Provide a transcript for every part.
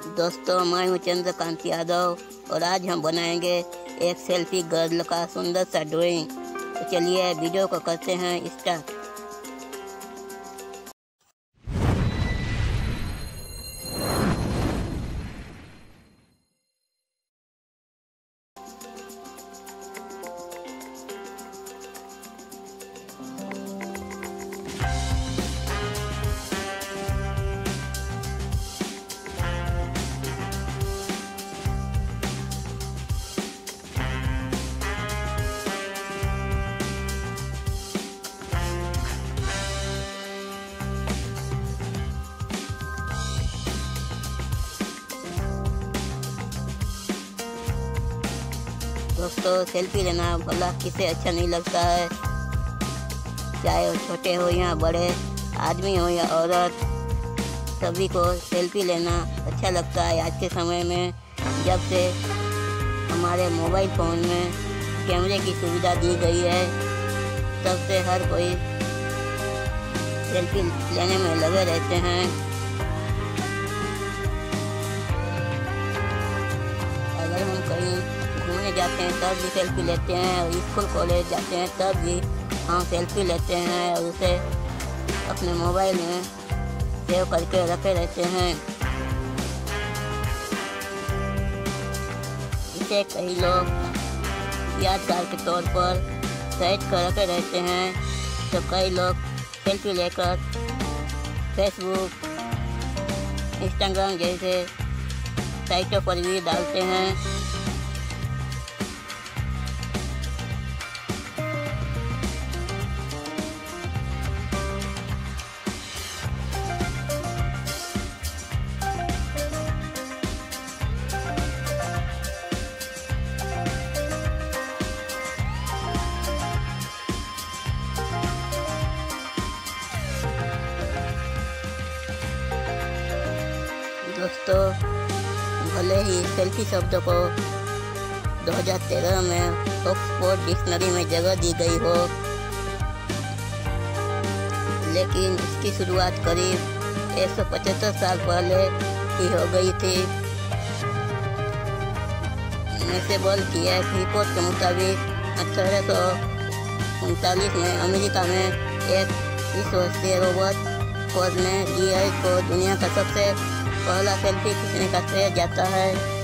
दोस्तों मैं हूँ चंद्रकांत यादव, और आज हम बनाएँगे एक सेल्फी गर्ल का सुंदर सा ड्राइंग तो चलिए, वीडियो को करते हैं स्टार्ट दोस्तों सेल्फी लेना, भला किसे अच्छा नहीं लगता है। चाहे वो छोटे हो या बड़े, आदमी हो या औरत, सभी को सेल्फी लेना अच्छा लगता है आज के समय में, जब से हमारे मोबाइल फ़ोन में कैमरे की सुविधा दी गई है, तब से हर कोई सेल्फी लेने में लगे रहते हैं। जाते हैं, तब भी सेल्फी लेते हैं स्कूल कॉलेज जाते हैं, तब भी हम सेल्फी लेते हैं और उसे अपने मोबाइल में सेव करके रखे रहते हैं। इसे कई लोग यादगार के तौर पर सहेज कर रखे रहते हैं। तो कई लोग सेल्फी लेकर फेसबुक इंस्टाग्राम जैसे साइटों पर भी डालते हैं। दोस्तों, भले ही सेल्फी शब्द को 2013 में ऑक्सफोर्ड डिक्शनरी में जगह दी गई हो, लेकिन इसकी शुरुआत करीब 175 साल पहले ही हो गई थी। नेसेबल की एक रिपोर्ट के मुताबिक, अठारह सौ उनतालीस में अमेरिका में एक विश्व रोबोट खोज ने डी को दुनिया का सबसे पहला सेल्फी खींचने का श्रेय जाता है।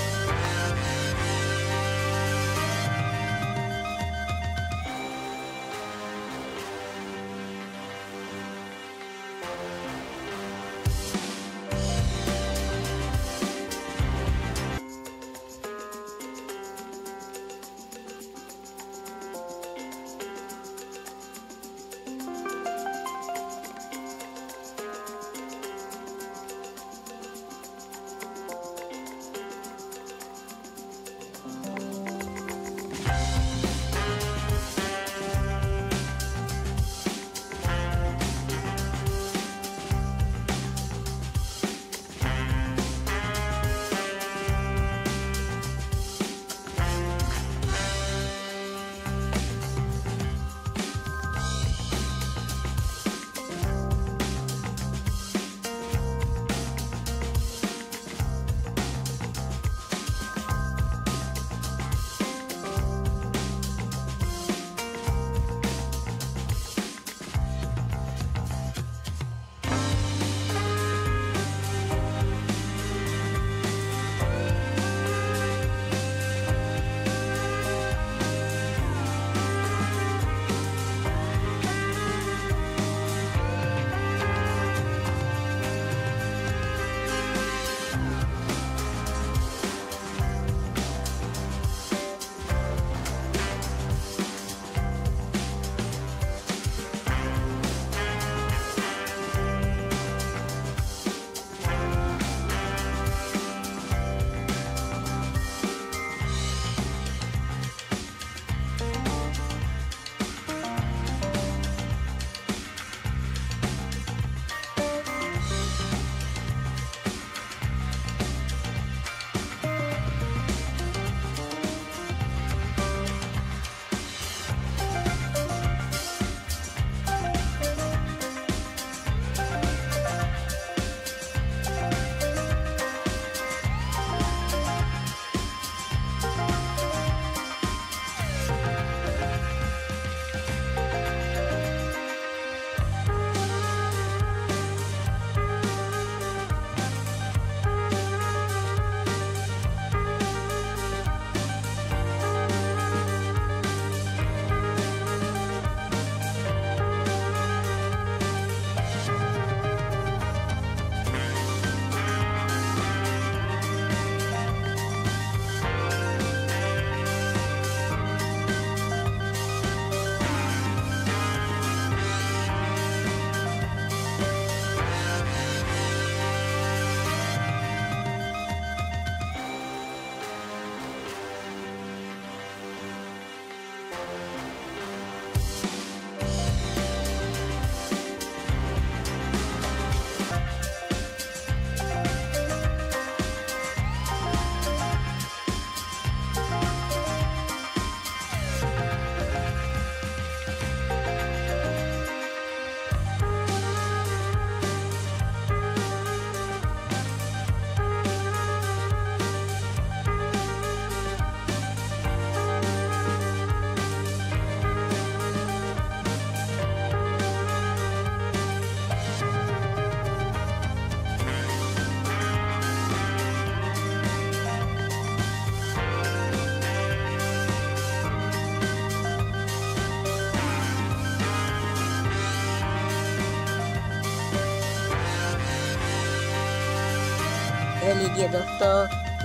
लीजिए दोस्तों,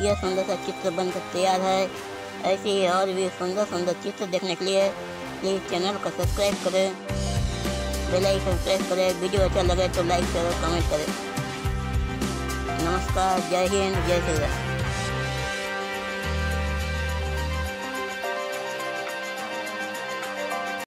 यह सुंदर सा चित्र बनकर तैयार है। ऐसे ही और भी सुंदर सुंदर चित्र देखने के लिए प्लीज़ चैनल को सब्सक्राइब करें। बेल आइकन प्रेस करें। वीडियो अच्छा लगे तो लाइक करें कमेंट करें। नमस्कार, जय हिंद, जय श्री राम।